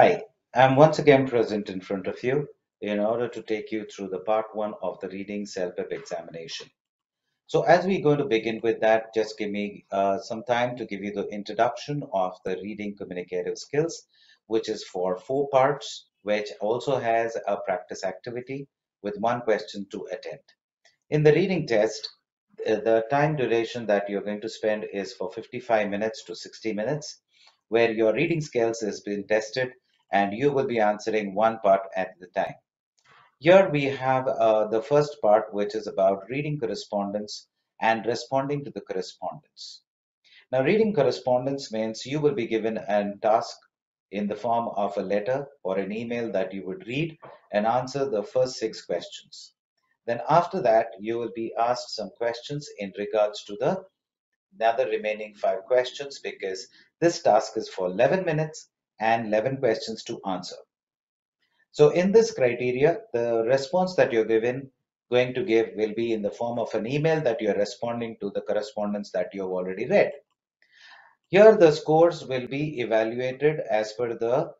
Hi, I'm once again present in front of you in order to take you through the part one of the reading CELPIP examination. So as we're going to begin with that, just give me uh, some time to give you the introduction of the reading communicative skills, which is for four parts, which also has a practice activity with one question to attend. In the reading test, the time duration that you're going to spend is for 55 minutes to 60 minutes, where your reading skills is being tested and you will be answering one part at the time. Here we have uh, the first part, which is about reading correspondence and responding to the correspondence. Now, reading correspondence means you will be given a task in the form of a letter or an email that you would read and answer the first six questions. Then after that, you will be asked some questions in regards to the other remaining five questions because this task is for 11 minutes and 11 questions to answer. So in this criteria, the response that you're given going to give will be in the form of an email that you're responding to the correspondence that you've already read. Here the scores will be evaluated as per the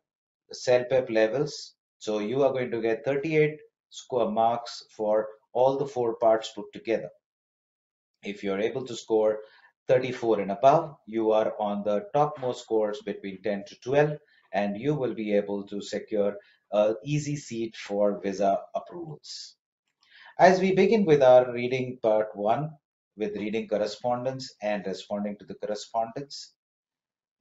CELPIP levels. So you are going to get 38 score marks for all the four parts put together. If you're able to score 34 and above, you are on the topmost scores between 10 to 12 and you will be able to secure an easy seat for visa approvals. As we begin with our reading part one, with reading correspondence and responding to the correspondence,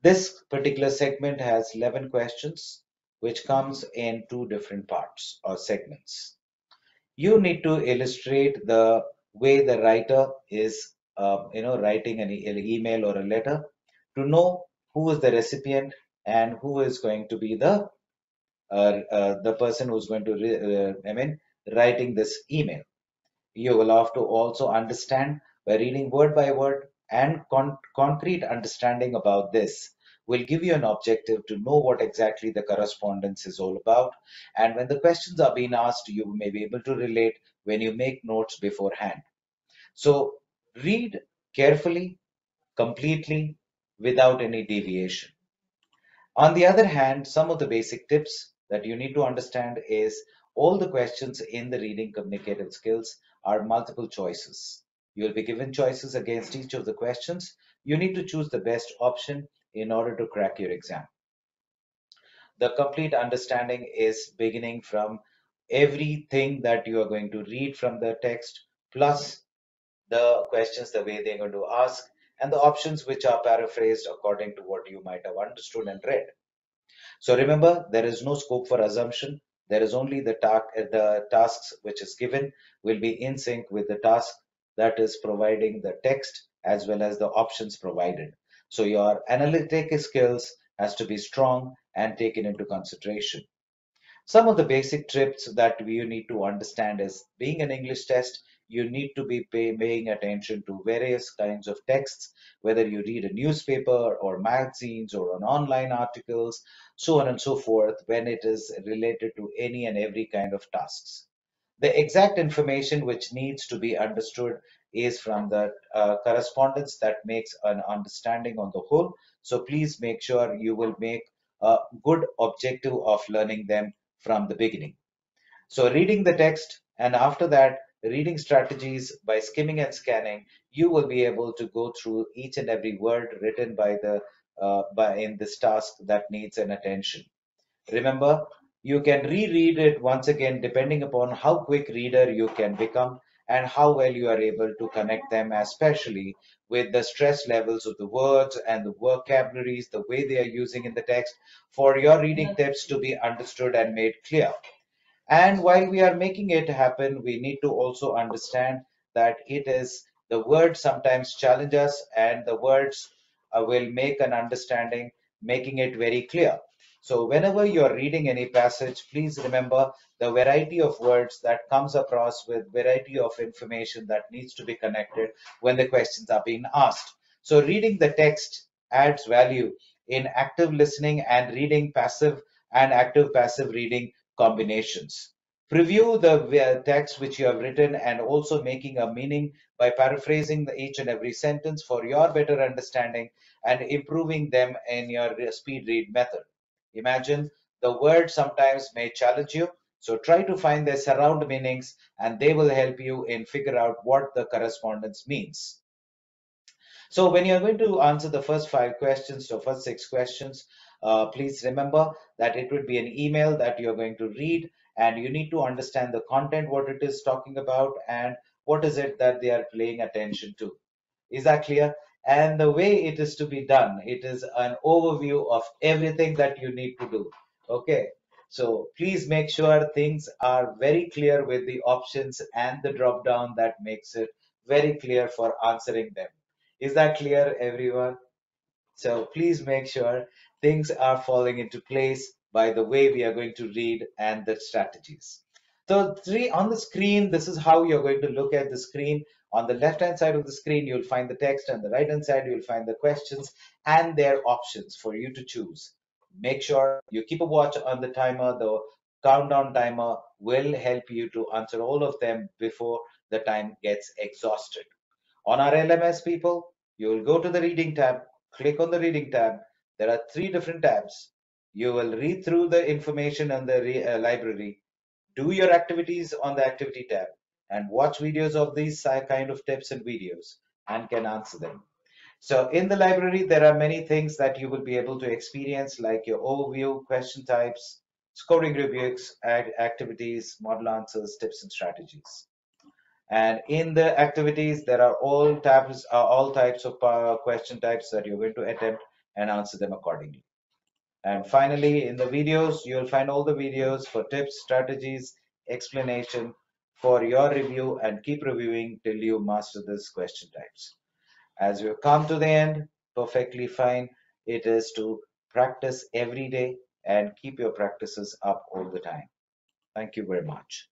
this particular segment has 11 questions, which comes in two different parts or segments. You need to illustrate the way the writer is, uh, you know, writing an, e an email or a letter to know who is the recipient and who is going to be the uh, uh, the person who's going to uh, I mean writing this email. You will have to also understand by reading word by word and con concrete understanding about this will give you an objective to know what exactly the correspondence is all about. And when the questions are being asked, you may be able to relate when you make notes beforehand. So read carefully, completely, without any deviation. On the other hand, some of the basic tips that you need to understand is all the questions in the reading communicative skills are multiple choices. You will be given choices against each of the questions. You need to choose the best option in order to crack your exam. The complete understanding is beginning from everything that you are going to read from the text plus the questions the way they're going to ask and the options which are paraphrased according to what you might have understood and read. So remember, there is no scope for assumption. There is only the, ta the tasks which is given will be in sync with the task that is providing the text as well as the options provided. So your analytic skills has to be strong and taken into consideration. Some of the basic tips that you need to understand is being an English test, you need to be pay, paying attention to various kinds of texts, whether you read a newspaper or magazines or on online articles, so on and so forth, when it is related to any and every kind of tasks. The exact information which needs to be understood is from the uh, correspondence that makes an understanding on the whole. So please make sure you will make a good objective of learning them from the beginning. So reading the text and after that reading strategies by skimming and scanning, you will be able to go through each and every word written by the uh, by in this task that needs an attention. Remember, you can reread it once again depending upon how quick reader you can become and how well you are able to connect them, especially with the stress levels of the words and the vocabularies, the way they are using in the text, for your reading tips to be understood and made clear. And while we are making it happen, we need to also understand that it is the words sometimes challenge us and the words uh, will make an understanding, making it very clear. So whenever you're reading any passage, please remember the variety of words that comes across with variety of information that needs to be connected when the questions are being asked. So reading the text adds value in active listening and reading passive and active passive reading combinations. Preview the text which you have written and also making a meaning by paraphrasing the each and every sentence for your better understanding and improving them in your speed read method. Imagine the word sometimes may challenge you. So try to find their surround meanings and they will help you in figure out what the correspondence means. So when you're going to answer the first five questions or first six questions, uh, please remember that it would be an email that you're going to read and you need to understand the content, what it is talking about and what is it that they are paying attention to. Is that clear? And the way it is to be done, it is an overview of everything that you need to do. Okay. So please make sure things are very clear with the options and the drop down that makes it very clear for answering them. Is that clear, everyone? So please make sure things are falling into place by the way we are going to read and the strategies. So three on the screen, this is how you're going to look at the screen. On the left hand side of the screen, you'll find the text and the right hand side, you'll find the questions and their options for you to choose. Make sure you keep a watch on the timer. The countdown timer will help you to answer all of them before the time gets exhausted. On our LMS people, you will go to the reading tab, click on the reading tab. There are three different tabs. You will read through the information on the uh, library, do your activities on the activity tab, and watch videos of these kind of tips and videos and can answer them. So in the library, there are many things that you will be able to experience like your overview, question types, scoring rubrics, activities, model answers, tips and strategies. And in the activities, there are all tabs, uh, all types of uh, question types that you're going to attempt and answer them accordingly. And finally, in the videos, you'll find all the videos for tips, strategies, explanation for your review and keep reviewing till you master this question types. As you come to the end, perfectly fine. It is to practice every day and keep your practices up all the time. Thank you very much.